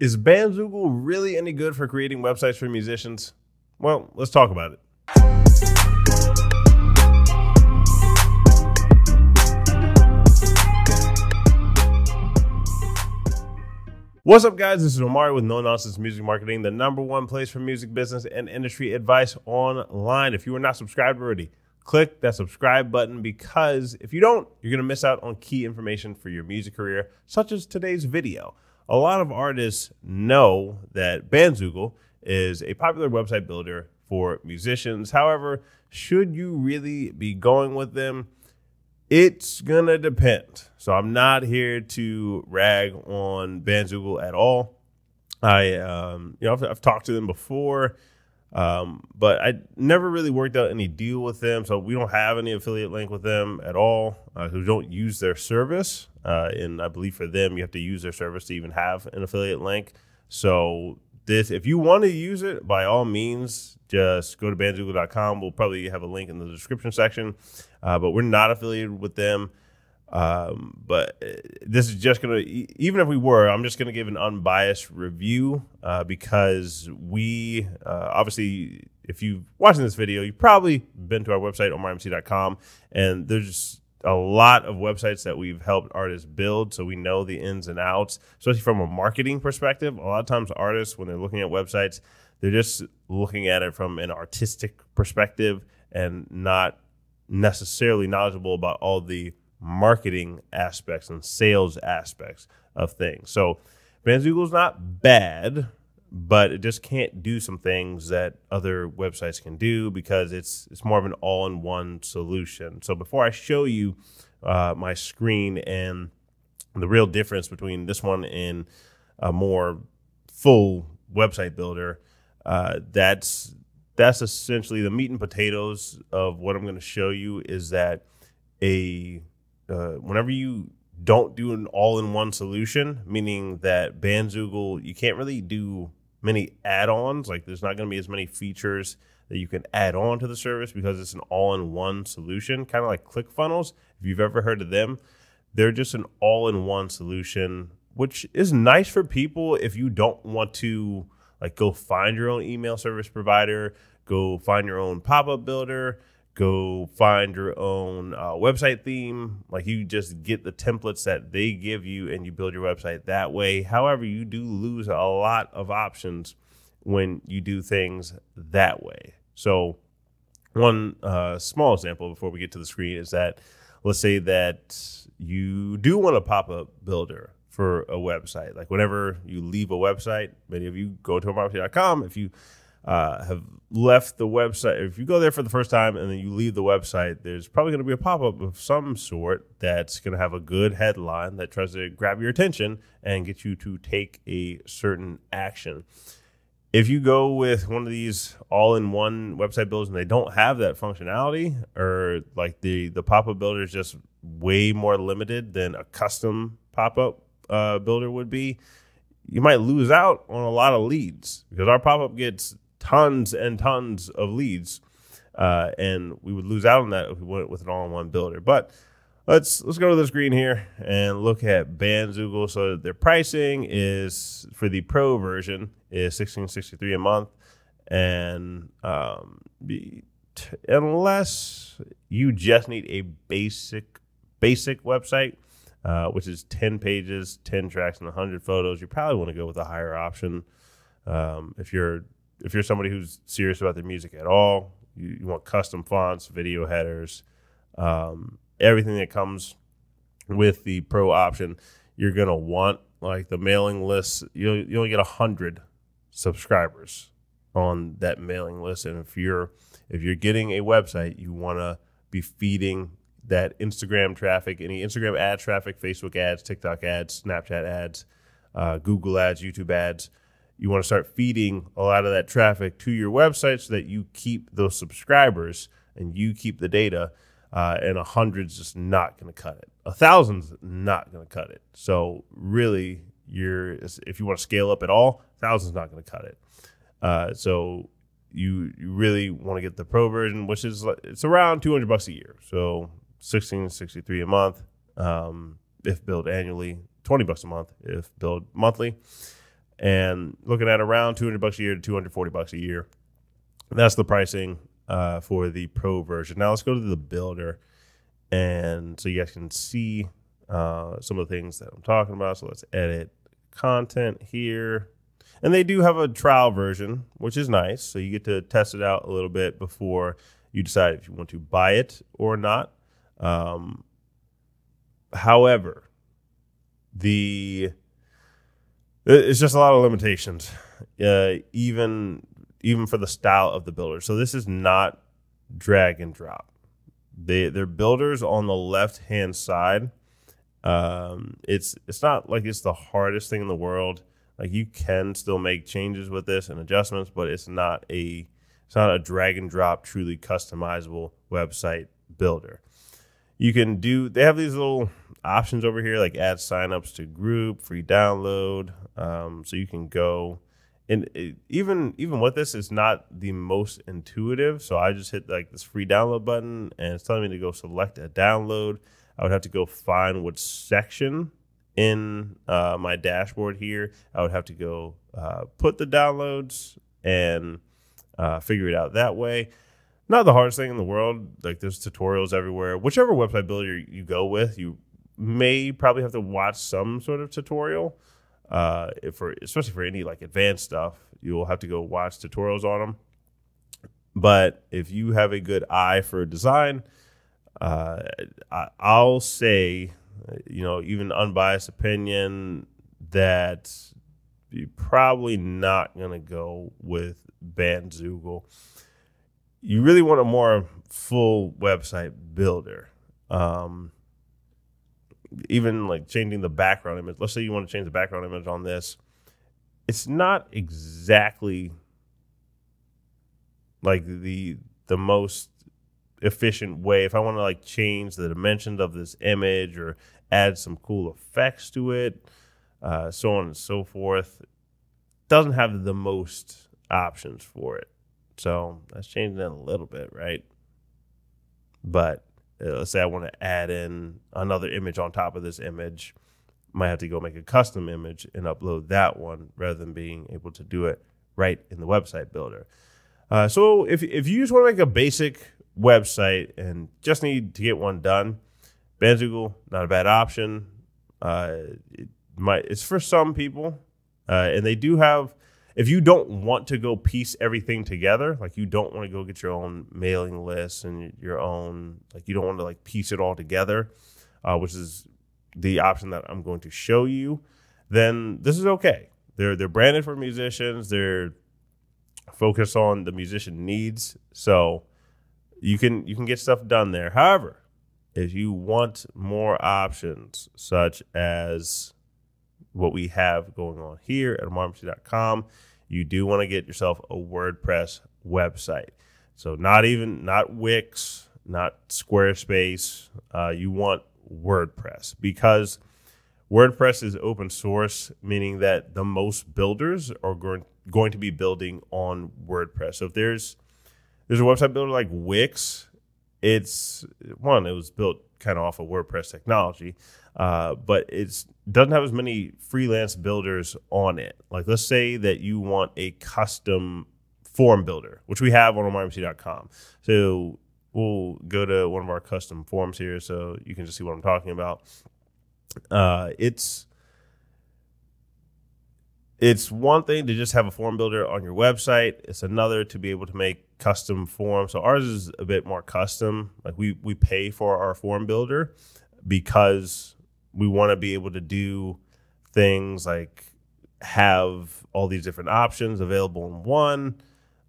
Is Bandzoogle really any good for creating websites for musicians? Well, let's talk about it. What's up, guys? This is Omari with No Nonsense Music Marketing, the number one place for music business and industry advice online. If you are not subscribed already, click that subscribe button because if you don't, you're going to miss out on key information for your music career, such as today's video. A lot of artists know that Bandzoogle is a popular website builder for musicians. However, should you really be going with them? It's gonna depend. So I'm not here to rag on Bandzoogle at all. I, um, you know, I've, I've talked to them before, um, but I never really worked out any deal with them. So we don't have any affiliate link with them at all. Uh, don't use their service, uh, and I believe for them you have to use their service to even have an affiliate link. So this, if you want to use it, by all means, just go to bandzoogle.com. We'll probably have a link in the description section, uh, but we're not affiliated with them. Um, but uh, this is just gonna, e- even if we were, I'm just gonna give an unbiased review uh, because we uh, obviously, if you're watching this video, you've probably been to our website omarimc.com, and there's a lot of websites that we've helped artists build, so we know the ins and outs, especially from a marketing perspective. A lot of times, artists when they're looking at websites, they're just looking at it from an artistic perspective and not necessarily knowledgeable about all the marketing aspects and sales aspects of things. So Bandzoogle is not bad, but it just can't do some things that other websites can do because it's it's more of an all-in-one solution. So before I show you uh, my screen and the real difference between this one and a more full website builder, uh, that's that's essentially the meat and potatoes of what I'm going to show you. Is that a uh, whenever you don't do an all-in-one solution, meaning that Bandzoogle you can't really do many add-ons. Like there's not going to be as many features that you can add on to the service because it's an all-in-one solution, kind of like ClickFunnels. If you've ever heard of them, they're just an all-in-one solution, which is nice for people if you don't want to like go find your own email service provider, go find your own pop-up builder, go find your own uh, website theme. Like you just get the templates that they give you and you build your website that way. However, you do lose a lot of options when you do things that way. So, one uh, small example before we get to the screen is that let's say that you do want a pop up builder for a website. Like whenever you leave a website, many of you go to marketing.com. If you uh, have left the website, if you go there for the first time and then you leave the website, there's probably going to be a pop up of some sort that's going to have a good headline that tries to grab your attention and get you to take a certain action. If you go with one of these all in one website builders and they don't have that functionality, or like the, the pop up builder is just way more limited than a custom pop up uh, builder would be, you might lose out on a lot of leads because our pop up gets tons and tons of leads, uh, and we would lose out on that if we went with an all-in-one builder. But let's let's go to the screen here and look at Bandzoogle. So their pricing is for the pro version is sixteen sixty three a month, and um, t- unless you just need a basic basic website. Uh, which is 10 pages, 10 tracks, and 100 photos. You probably want to go with a higher option. Um, if you're if you're somebody who's serious about their music at all, you, you want custom fonts, video headers, um, everything that comes with the pro option, you're gonna want like the mailing list. You you only get a hundred subscribers on that mailing list, and if you're if you're getting a website, you want to be feeding that Instagram traffic, any Instagram ad traffic, Facebook ads, TikTok ads, Snapchat ads, uh, Google ads, YouTube ads you want to start feeding a lot of that traffic to your website so that you keep those subscribers and you keep the data. Uh, and a hundred's just not going to cut it. A thousand's not going to cut it. So really, you're if you want to scale up at all, thousand's not going to cut it. Uh, so you you really want to get the pro version, which is it's around two hundred bucks a year. So sixteen sixty three a month um, if billed annually, twenty bucks a month if billed monthly and looking at around 200 bucks a year to 240 bucks a year. That's the pricing uh, for the pro version. Now let's go to the builder, and so you guys can see uh, some of the things that I'm talking about. So let's edit content here. And they do have a trial version, which is nice. So you get to test it out a little bit before you decide if you want to buy it or not. Um, however, the it's just a lot of limitations, uh, even even for the style of the builder. So this is not drag and drop. They they're builders on the left hand side. Um, it's it's not like it's the hardest thing in the world. Like you can still make changes with this and adjustments, but it's not a it's not a drag and drop truly customizable website builder. You can do they have these little options over here like add signups to group, free download. Um, so you can go and it, even even with this, it's not the most intuitive. So I just hit like this free download button, and it's telling me to go select a download. I would have to go find which section in uh, my dashboard here. I would have to go uh, put the downloads and uh, figure it out that way. Not the hardest thing in the world. Like there's tutorials everywhere. Whichever website builder you go with, you may probably have to watch some sort of tutorial. Uh, for especially for any like advanced stuff, you'll have to go watch tutorials on them. But if you have a good eye for design, uh, I, I'll say, you know, even unbiased opinion that you're probably not going to go with Bandzoogle. You really want a more full website builder. Um, even like changing the background image. Let's say you want to change the background image on this. It's not exactly like the the most efficient way. If I want to like change the dimensions of this image or add some cool effects to it, uh, so on and so forth, doesn't have the most options for it. So that's changing that a little bit, right? But uh, let's say I want to add in another image on top of this image, might have to go make a custom image and upload that one rather than being able to do it right in the website builder. Uh, so if if you just want to make a basic website and just need to get one done, Bandzoogle not a bad option. Uh, it might it's for some people, uh, and they do have if you don't want to go piece everything together, like you don't want to go get your own mailing list and your own, like you don't want to like piece it all together, uh, which is the option that I'm going to show you, then this is okay. They're they're branded for musicians. They're focused on the musician needs, so you can you can get stuff done there. However, if you want more options, such as what we have going on here at marmc.com, you do want to get yourself a WordPress website. So not even not Wix, not Squarespace. Uh, you want WordPress because WordPress is open source, meaning that the most builders are going going to be building on WordPress. So if there's there's a website builder like Wix, it's one it was built kind of off of WordPress technology, uh, but it doesn't have as many freelance builders on it. Like, let's say that you want a custom form builder, which we have on marmc.com. So we'll go to one of our custom forms here, so you can just see what I'm talking about. Uh, it's it's one thing to just have a form builder on your website. It's another to be able to make custom form. So ours is a bit more custom. Like we we pay for our form builder because we want to be able to do things like have all these different options available in one.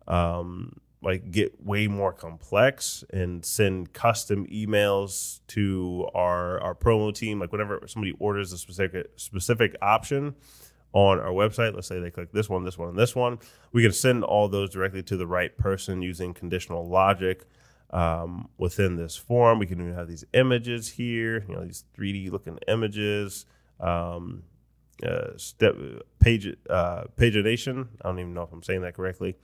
Um, like get way more complex and send custom emails to our our promo team. Like whenever somebody orders a specific specific option on our website. Let's say they click this one, this one, and this one. We can send all those directly to the right person using conditional logic um, within this form. We can even have these images here, you know, these 3D looking images. Um, uh, step page uh, pagination. I don't even know if I'm saying that correctly.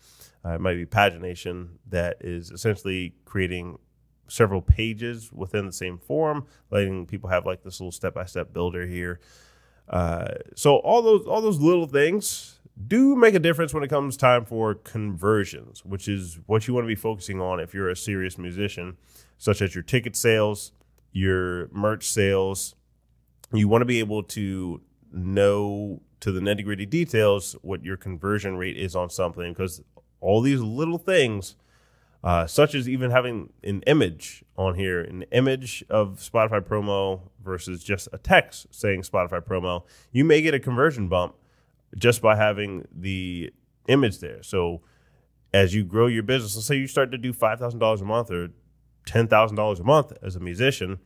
Uh, it might be pagination that is essentially creating several pages within the same form, letting people have like this little step by step builder here uh, so all those all those little things do make a difference when it comes time for conversions, which is what you want to be focusing on if you're a serious musician, such as your ticket sales, your merch sales. You want to be able to know to the nitty gritty details what your conversion rate is on something because all these little things, uh, such as even having an image on here, an image of Spotify promo versus just a text saying Spotify promo, you may get a conversion bump just by having the image there. So as you grow your business, let's say you start to do $5,000 a month or $10,000 a month as a musician,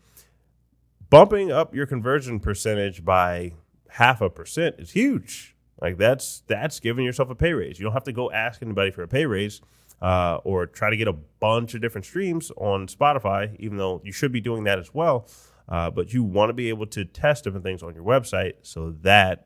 bumping up your conversion percentage by half a percent is huge. Like that's that's giving yourself a pay raise. You don't have to go ask anybody for a pay raise uh, or try to get a bunch of different streams on Spotify, even though you should be doing that as well. Uh, but you want to be able to test different things on your website so that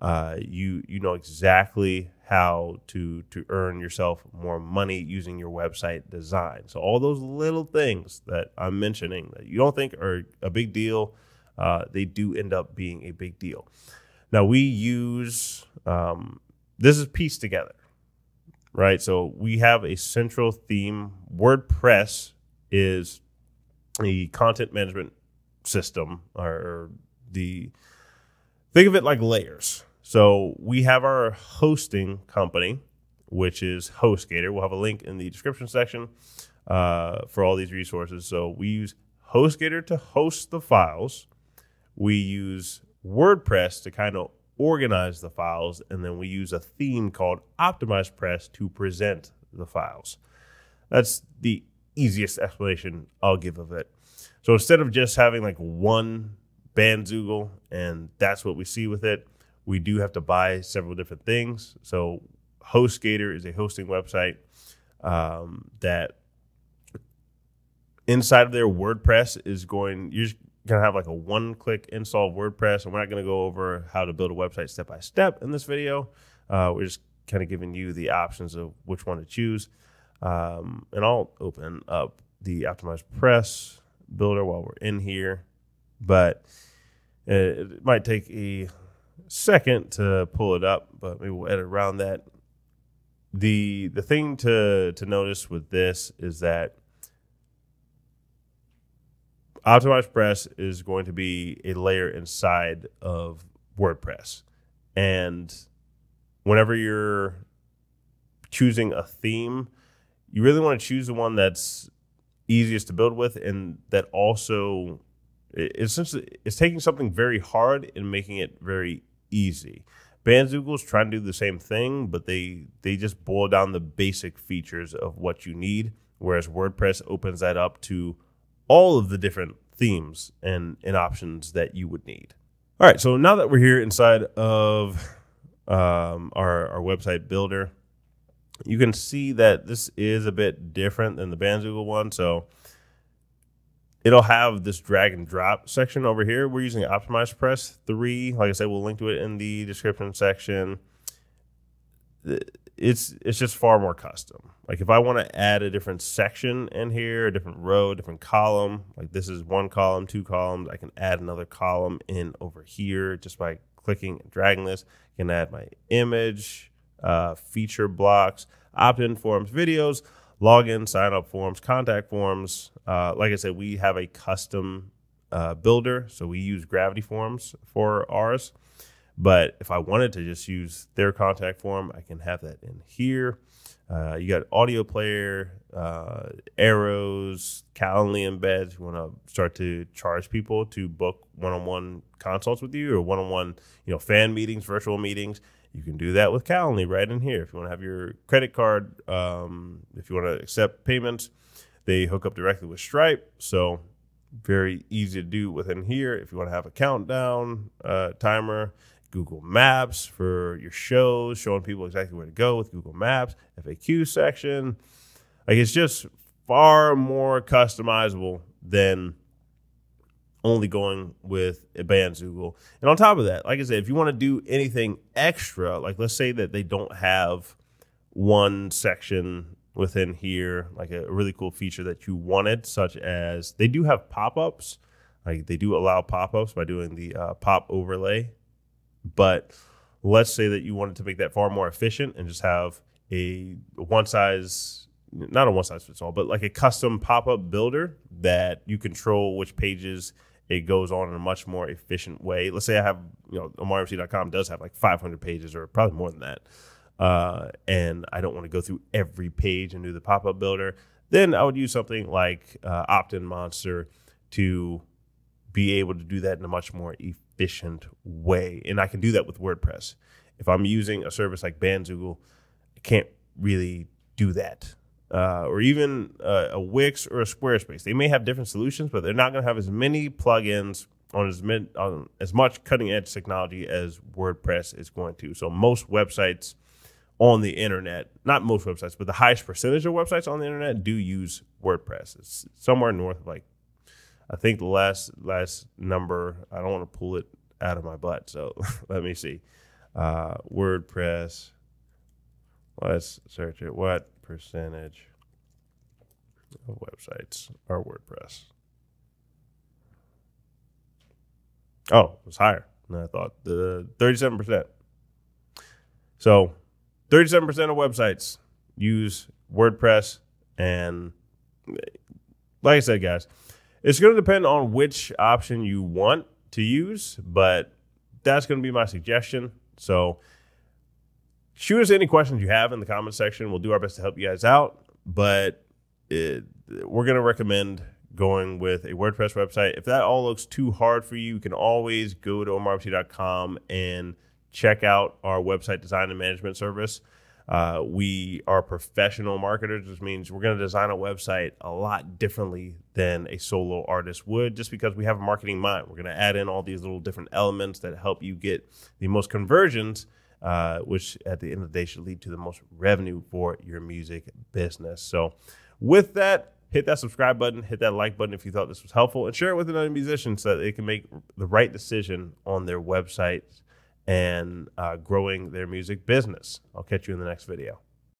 uh, you you know exactly how to to earn yourself more money using your website design. So all those little things that I'm mentioning that you don't think are a big deal uh, they do end up being a big deal. Now we use um, this is pieced together, right? So we have a central theme. WordPress is the content management system, or the think of it like layers. So we have our hosting company, which is HostGator. We'll have a link in the description section uh, for all these resources. So we use HostGator to host the files we use WordPress to kind of organize the files, and then we use a theme called OptimizePress to present the files. That's the easiest explanation I'll give of it. So instead of just having like one Bandzoogle and that's what we see with it, we do have to buy several different things. So HostGator is a hosting website um, that inside of their WordPress is going. You're to have like a one click install WordPress, and we're not going to go over how to build a website step by step in this video. Uh, we're just kind of giving you the options of which one to choose. Um, and I'll open up the Optimized Press builder while we're in here, but it might take a second to pull it up, but maybe we'll edit around that. The the thing to to notice with this is that OptimizePress is going to be a layer inside of WordPress. And whenever you're choosing a theme, you really want to choose the one that's easiest to build with and that also it's taking something very hard and making it very easy. Bandzoogle's trying to do the same thing, but they they just boil down the basic features of what you need, whereas WordPress opens that up to all of the different themes and, and options that you would need. All right, so now that we're here inside of um, our, our website builder, you can see that this is a bit different than the Bandzoogle one. So it'll have this drag and drop section over here. We're using OptimizePress 3. Like I said, we'll link to it in the description section. It's it's just far more custom. Like if I want to add a different section in here, a different row, a different column, like this is one column, two columns, I can add another column in over here just by clicking and dragging this. I can add my image, uh, feature blocks, opt-in forms, videos, login, sign up forms, contact forms. Uh, like I said, we have a custom uh, builder, so we use Gravity Forms for ours. But if I wanted to just use their contact form, I can have that in here. Uh, you got audio player, uh, arrows, Calendly embeds. You want to start to charge people to book one-on-one consults with you or one-on-one, you know, fan meetings, virtual meetings. You can do that with Calendly right in here. If you want to have your credit card, um, if you want to accept payments, they hook up directly with Stripe. So very easy to do within here. If you want to have a countdown uh, timer, Google Maps for your shows, showing people exactly where to go with Google Maps, FAQ section. Like it's just far more customizable than only going with a Bandzoogle. And on top of that, like I said, if you want to do anything extra, like let's say that they don't have one section within here, like a really cool feature that you wanted, such as they do have pop ups. Like they do allow pop ups by doing the uh, pop overlay but let's say that you wanted to make that far more efficient and just have a one size not a one size fits all, but like a custom pop up builder that you control which pages it goes on in a much more efficient way. Let's say I have, you know, OmariMC.com does have like 500 pages or probably more than that. Uh, and I don't want to go through every page and do the pop up builder. Then I would use something like uh, OptinMonster to be able to do that in a much more efficient way. And I can do that with WordPress. If I'm using a service like Bandzoogle, I can't really do that uh, or even uh, a Wix or a Squarespace. They may have different solutions, but they're not going to have as many plugins on as, mid, on as much cutting edge technology as WordPress is going to. So most websites on the internet, not most websites, but the highest percentage of websites on the internet do use WordPress. It's somewhere north of like, I think the last last number. I don't want to pull it out of my butt, so let me see. Uh, WordPress. Let's search it. What percentage of websites are WordPress? Oh, it was higher than I thought. The 37%. So 37% of websites use WordPress. And like I said, guys, it's going to depend on which option you want to use, but that's going to be my suggestion. So shoot us any questions you have in the comment section. We'll do our best to help you guys out, but it, we're going to recommend going with a WordPress website. If that all looks too hard for you, you can always go to omarimc.com and check out our website design and management service. Uh, we are professional marketers, which means we're going to design a website a lot differently than a solo artist would, just because we have a marketing mind. We're going to add in all these little different elements that help you get the most conversions uh, which at the end of the day should lead to the most revenue for your music business. So, with that, hit that subscribe button, hit that like button if you thought this was helpful, and share it with another musician so that they can make the right decision on their website and uh, growing their music business. I'll catch you in the next video.